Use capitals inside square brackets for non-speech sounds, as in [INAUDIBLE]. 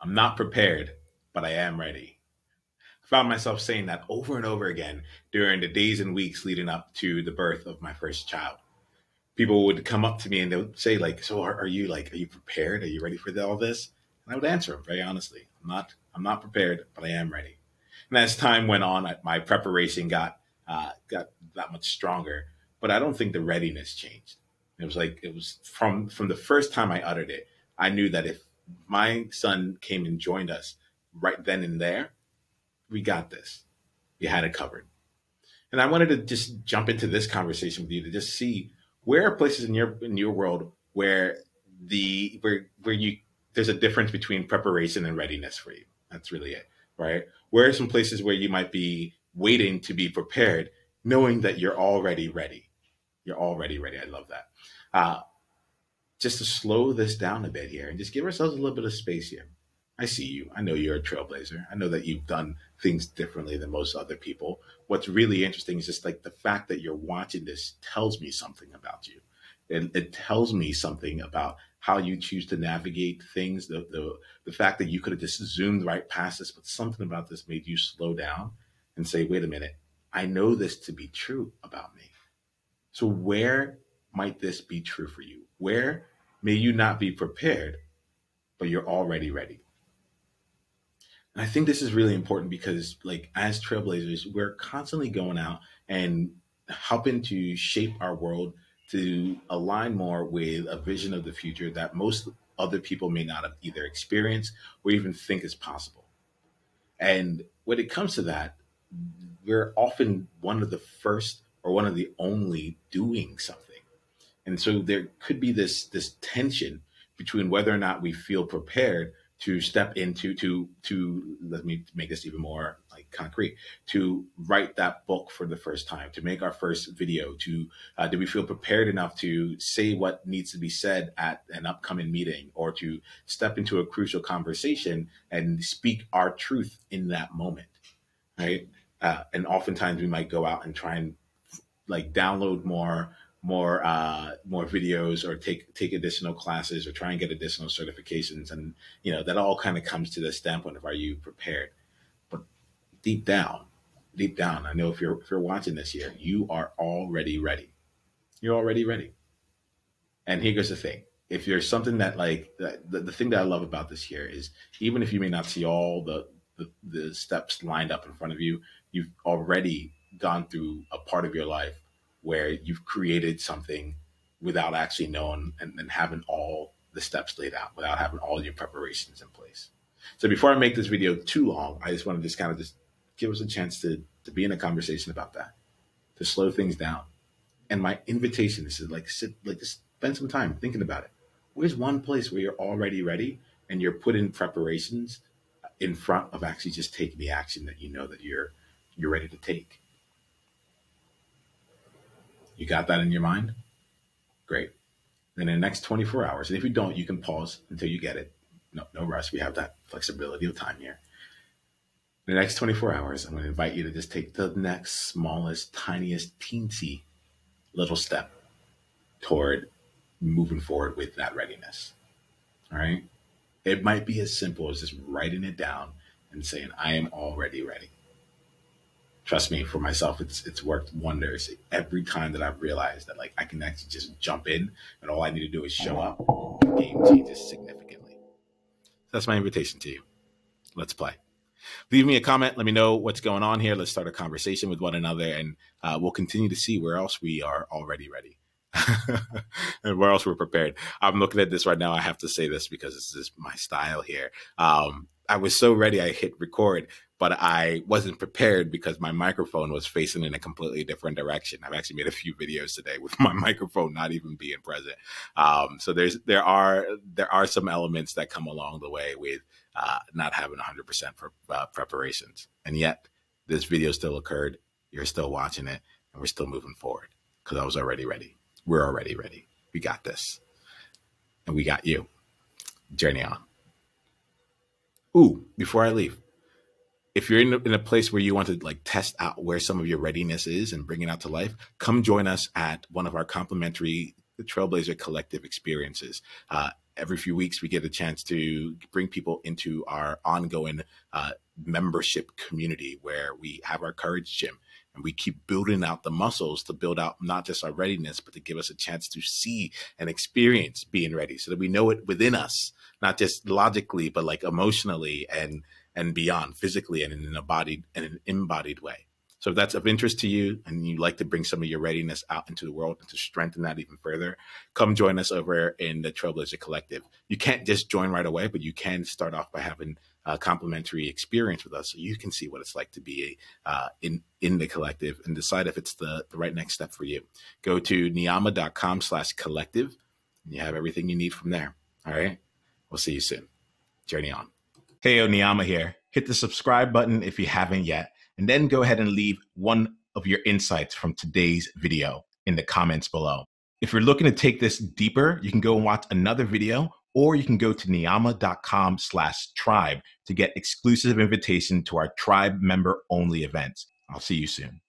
I'm not prepared, but I am ready. I found myself saying that over and over again during the days and weeks leading up to the birth of my first child. People would come up to me and they would say, like, so are, are you like, are you prepared? Are you ready for all this? And I would answer them very honestly. I'm not, I'm not prepared, but I am ready. And as time went on, my preparation got, uh, got that much stronger, but I don't think the readiness changed. It was like, it was from, from the first time I uttered it, I knew that if my son came and joined us right then and there, we got this. We had it covered. And I wanted to just jump into this conversation with you to just see where are places in your in your world where the where where you there's a difference between preparation and readiness for you. That's really it, right? Where are some places where you might be waiting to be prepared, knowing that you're already ready? You're already ready. I love that. Uh, just to slow this down a bit here and just give ourselves a little bit of space here. I see you. I know you're a trailblazer. I know that you've done things differently than most other people. What's really interesting is just like the fact that you're watching this tells me something about you. It, it tells me something about how you choose to navigate things. The, the the fact that you could have just zoomed right past this, but something about this made you slow down and say, "Wait a minute, I know this to be true about me." So where might this be true for you? Where may you not be prepared, but you're already ready? And I think this is really important because, like, as trailblazers, we're constantly going out and helping to shape our world to align more with a vision of the future that most other people may not have either experienced or even think is possible. And when it comes to that, we're often one of the first or one of the only doing something. And so there could be this this tension between whether or not we feel prepared to step into to to let me make this even more like concrete to write that book for the first time to make our first video to uh, do we feel prepared enough to say what needs to be said at an upcoming meeting or to step into a crucial conversation and speak our truth in that moment right? Uh, and oftentimes we might go out and try and like download more more uh, more videos or take take additional classes or try and get additional certifications. And you know that all kind of comes to the standpoint of are you prepared? But deep down deep down i know if you're if you're watching this here you are already ready. You're already ready. And here goes the thing. If there's something that like the, the thing that i love about this here is even if you may not see all the, the the steps lined up in front of you you've already gone through a part of your life where you've created something without actually knowing and, and having all the steps laid out, without having all your preparations in place. So before I make this video too long, I just want to just kind of just give us a chance to to be in a conversation about that, to slow things down. And my invitation is to like sit, like just spend some time thinking about it. Where's one place where you're already ready and you're putting preparations in front of actually just taking the action that you know that you're you're ready to take? You got that in your mind? Great. Then in the next 24 hours, and if you don't, you can pause until you get it. No, no rush. We have that flexibility of time here. In the next 24 hours, I'm going to invite you to just take the next smallest, tiniest, teensy little step toward moving forward with that readiness. All right. It might be as simple as just writing it down and saying, I am already ready trust me, for myself, it's it's worked wonders every time that I've realized that like I can actually just jump in and all I need to do is show up. The game changes significantly. So that's my invitation to you. Let's play. Leave me a comment. Let me know what's going on here. Let's start a conversation with one another, and uh, we'll continue to see where else we are already ready. [LAUGHS] and where else we're prepared. I'm looking at this right now. I have to say this because this is my style here. Um, I was so ready, I hit record, but I wasn't prepared because my microphone was facing in a completely different direction. I've actually made a few videos today with [LAUGHS] my microphone not even being present. Um, so there's there are there are some elements that come along the way with uh, not having 100% for, uh, preparations, and yet this video still occurred. You're still watching it, and we're still moving forward because I was already ready. We're already ready. We got this, and we got you. Journey on. Ooh, before I leave, if you're in a, in a place where you want to like test out where some of your readiness is and bring it out to life, come join us at one of our complimentary Trailblazer Collective experiences. Uh, every few weeks we get a chance to bring people into our ongoing uh, membership community where we have our courage gym and we keep building out the muscles to build out not just our readiness but to give us a chance to see and experience being ready so that we know it within us not just logically but like emotionally and and beyond physically and in an embodied and an embodied way so if that's of interest to you and you like to bring some of your readiness out into the world and to strengthen that even further, come join us over in the Trailblazer Collective. You can't just join right away, but you can start off by having a complimentary experience with us so you can see what it's like to be uh, in in the collective and decide if it's the, the right next step for you. Go to niiamah.com slash collective and you have everything you need from there. All right. We'll see you soon. Journey on. Hey, Niiamah here. Hit the subscribe button if you haven't yet and then go ahead and leave one of your insights from today's video in the comments below. If you're looking to take this deeper, you can go and watch another video or you can go to niiamah.com slash tribe to get exclusive invitation to our tribe member only events. I'll see you soon.